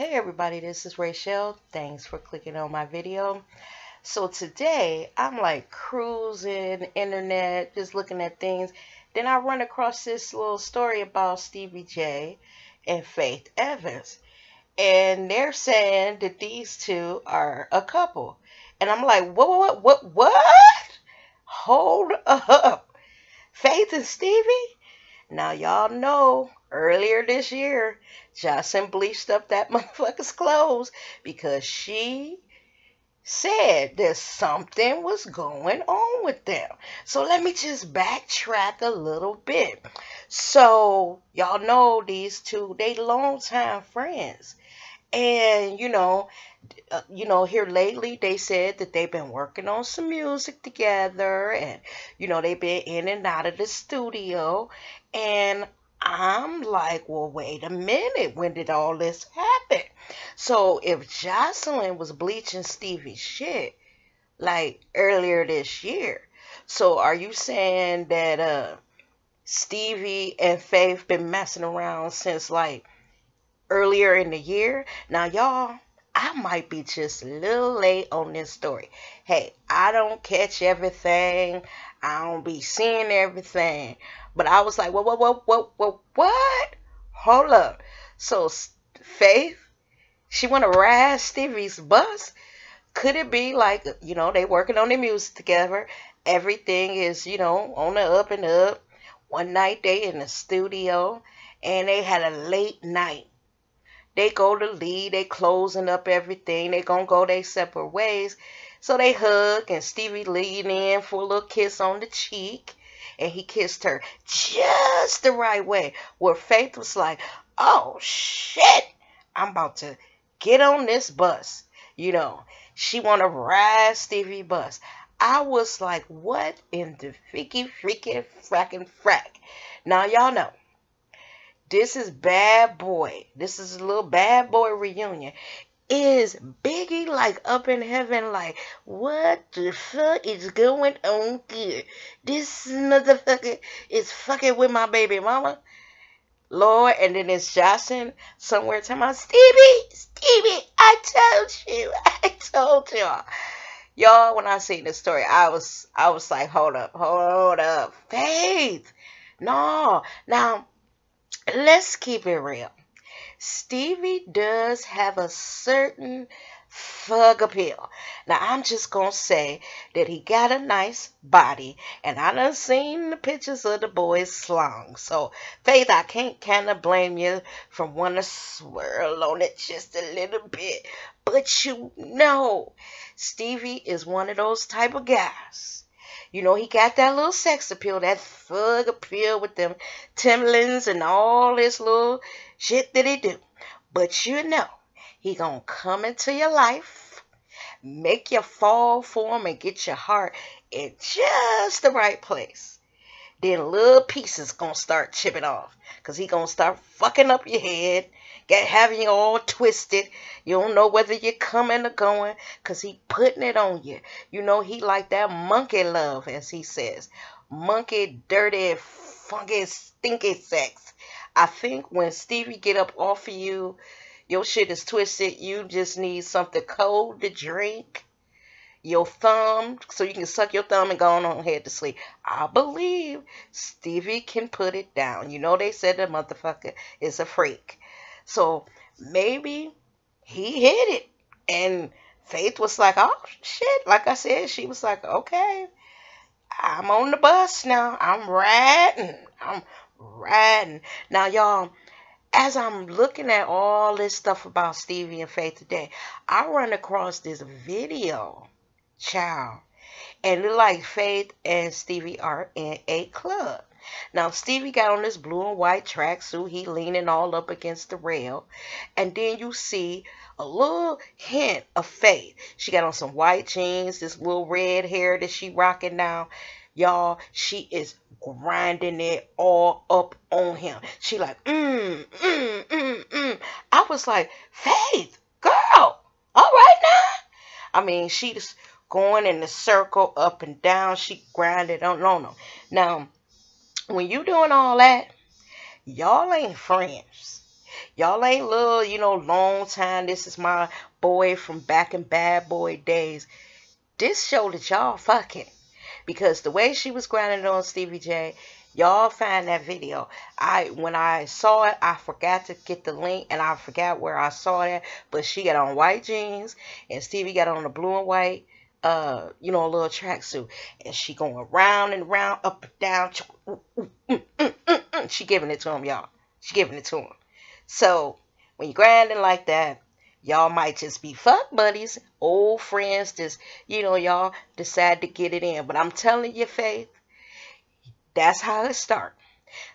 Hey everybody, this is Rachel. Thanks for clicking on my video. So today I'm like cruising internet, just looking at things. Then I run across this little story about Stevie J and Faith Evans. And they're saying that these two are a couple. And I'm like, what, what, what, what? Hold up. Faith and Stevie? Now y'all know earlier this year, Joseline bleached up that motherfucker's clothes because she said that something was going on with them. So let me just backtrack a little bit. So y'all know these two, they long time friends. And you know, uh, you know, here lately they said that they've been working on some music together and you know, they've been in and out of the studio and I'm like, well, wait a minute. When did all this happen? So if Joseline was bleaching Stevie's shit like earlier this year, so are you saying that uh Stevie and Faith been messing around since like earlier in the year? Now y'all, I might be just a little late on this story. Hey, I don't catch everything. I don't be seeing everything. But I was like, what, what, what, what, what, what? Hold up. So Faith, she want to ride Stevie's bus. Could it be like, you know, they working on their music together. Everything is, you know, on the up and up. One night they in the studio and they had a late night. They go to leave. they closing up everything. They gonna go their separate ways. So they hug and Stevie lean in for a little kiss on the cheek and he kissed her just the right way where Faith was like, oh shit, I'm about to get on this bus. You know, she want to ride Stevie bus. I was like, what in the freaky, freaky, fracking frack? Now, y'all know, this is Bad Boy. This is a little Bad Boy reunion is Biggie like up in heaven like what the fuck is going on here? This motherfucker is fucking with my baby mama. Lord, and then it's Joseline somewhere talking about Stevie, Stevie, I told you, I told y'all. Y'all, when I seen this story, I was I was like, hold up, hold up. Faith. No. Now, let's keep it real. Stevie does have a certain thug appeal. Now I'm just gonna say that he got a nice body, and I done seen the pictures of the boy's slung. So Faith, I can't kinda blame you for to swirl on it just a little bit. But you know, Stevie is one of those type of guys. You know, he got that little sex appeal, that thug appeal with them Timberlands and all this little shit that he do. But you know, he gonna come into your life, make you fall for him and get your heart in just the right place. Then little pieces gonna start chipping off. Cause he gonna start fucking up your head, get having you all twisted. You don't know whether you're coming or going. Cause he putting it on you. You know he like that monkey love, as he says. Monkey, dirty, funky, stinky sex. I think when Stevie get up off of you, your shit is twisted. You just need something cold to drink. Your thumb, so you can suck your thumb and go on ahead to sleep. I believe Stevie can put it down. You know they said the motherfucker is a freak. So maybe he hit it. And Faith was like, oh shit. Like I said, she was like, okay, I'm on the bus now. I'm riding. I'm riding. Now, y'all, as I'm looking at all this stuff about Stevie and Faith today, I run across this video, child, and it like Faith and Stevie are in a club. Now Stevie got on this blue and white tracksuit. He leaning all up against the rail, and then you see a little hint of Faith. She got on some white jeans, this little red hair that she rocking now. Y'all, she is grinding it all up on him. She like, mm, mm, mm, mm. I was like, Faith, girl, all right now. I mean, she's going in the circle up and down. She grinded on, on him. Now, when you doing all that, y'all ain't friends. Y'all ain't little, you know, long time. This is my boy from back in bad boy days. This showed that y'all fucking. Because the way she was grinding on Stevie J, y'all find that video. I when I saw it, I forgot to get the link and I forgot where I saw that. But she got on white jeans and Stevie got on the blue and white uh, you know, a little tracksuit. And she going round and round, up and down. Mm, mm, mm, she giving it to him, y'all. She giving it to him. So when you grinding like that, y'all might just be fuck buddies, old friends, just, you know, y'all decide to get it in. But I'm telling you, Faith, that's how it start.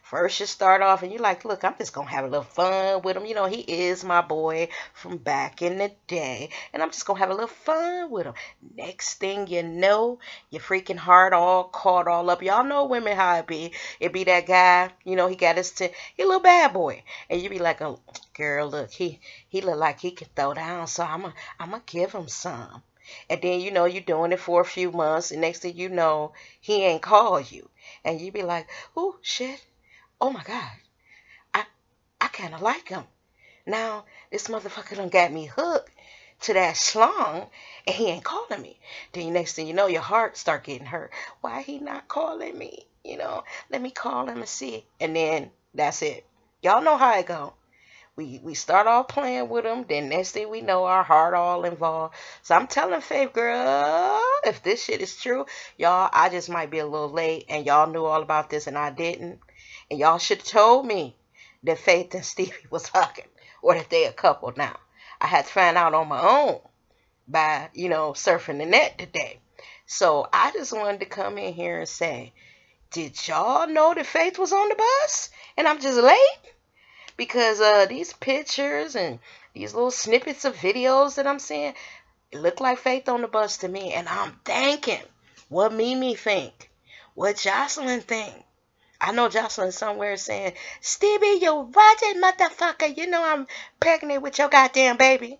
First, you start off and you're like, look, I'm just going to have a little fun with him. You know, he is my boy from back in the day. And I'm just going to have a little fun with him. Next thing you know, your freaking heart all caught all up. Y'all know women how it be. It be that guy, you know, he got his, t- he a little bad boy. And you be like, oh, girl, look, he, he look like he can throw down. So I'm going to I'm to give him some. And then you know you're doing it for a few months, and next thing you know, he ain't call you, and you be like, "Oh shit, oh my God, I I kind of like him. Now this motherfucker done got me hooked to that slong and he ain't calling me. Then next thing you know, your heart start getting hurt. Why he not calling me? You know, let me call him and see. And then that's it. Y'all know how it go. We we start off playing with them, then next thing we know, our heart all involved. So I'm telling Faith, girl, if this shit is true, y'all, I just might be a little late, and y'all knew all about this, and I didn't. And y'all should have told me that Faith and Stevie was fucking or that they a couple now. I had to find out on my own by, you know, surfing the net today. So I just wanted to come in here and say, did y'all know that Faith was on the bus? And I'm just late? Because uh, these pictures and these little snippets of videos that I'm seeing, it like Faith on the bus to me. And I'm thinking, what Mimi think? What Joseline think? I know Joseline somewhere saying, Stevie, you rotten motherfucker. You know I'm pregnant with your goddamn baby.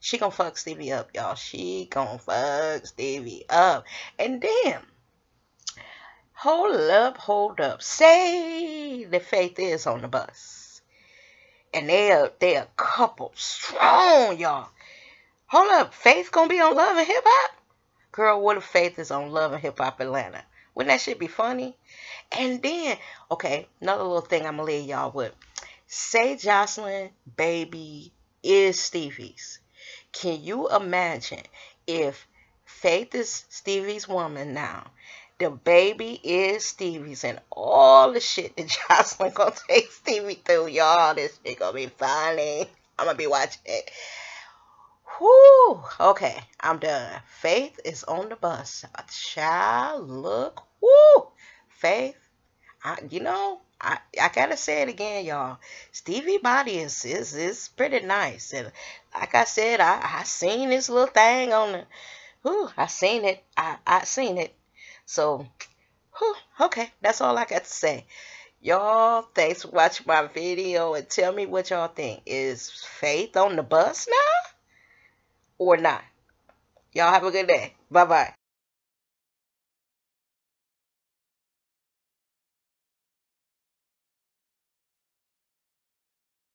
She gonna fuck Stevie up, y'all. She gonna fuck Stevie up. And then, hold up, hold up. Say the Faith is on the bus. And they are, they a couple strong, y'all. Hold up, Faith gonna be on Love and Hip Hop? Girl, what if Faith is on Love and Hip Hop Atlanta? Wouldn't that shit be funny? And then, okay, another little thing I'm gonna leave y'all with. Say Joseline baby is Stevie's. Can you imagine if Faith is Stevie's woman now? The baby is Stevie's and all the shit that Joseline gonna take Stevie through, y'all. This shit gonna be funny. I'm gonna be watching it. Whoo! Okay, I'm done. Faith is on the bus. A child, look. Whoo! Faith, I, you know, I, I gotta say it again, y'all. Stevie body is is is pretty nice, and like I said, I I seen this little thing on the, whew, I seen it, I I seen it. So, whew, okay, that's all I got to say. Y'all, thanks for watching my video and tell me what y'all think. Is Faith on the bus now or not? Y'all have a good day. Bye bye.